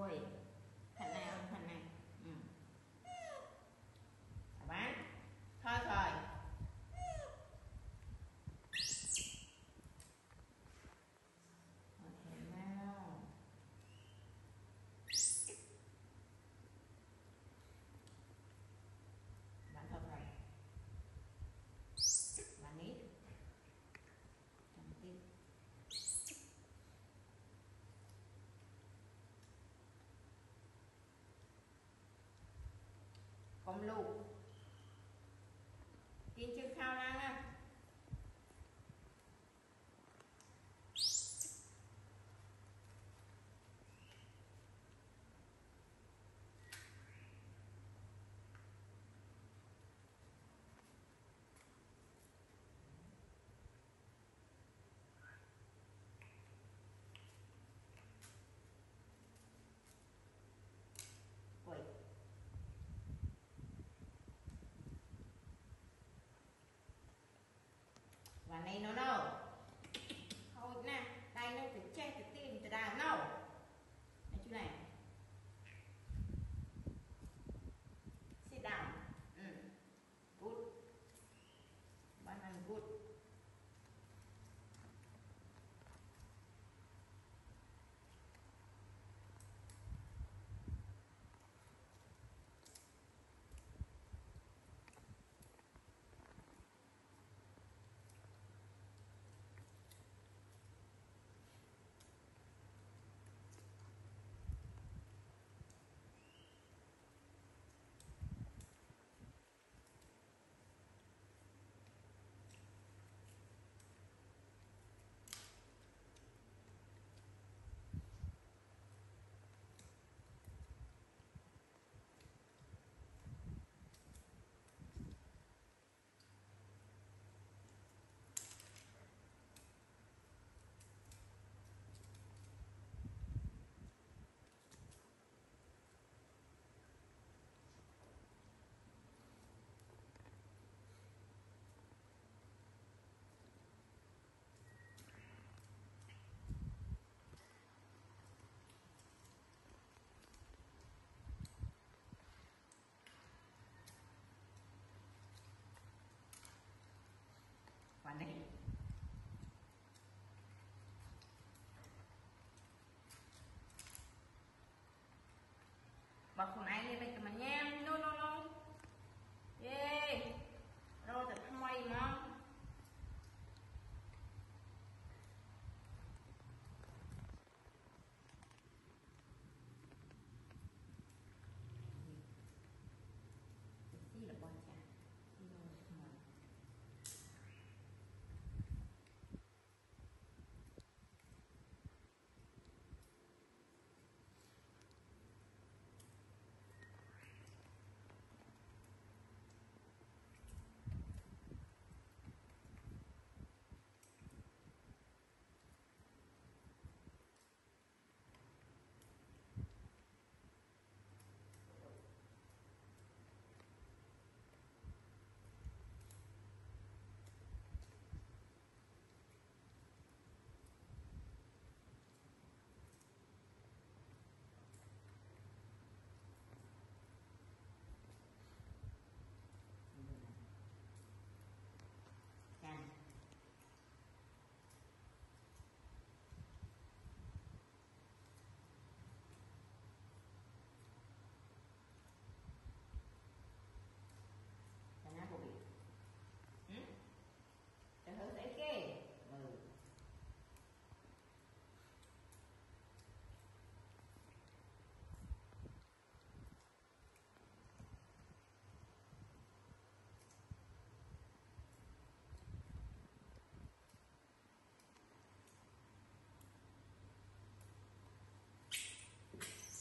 rồi Con lụ กิ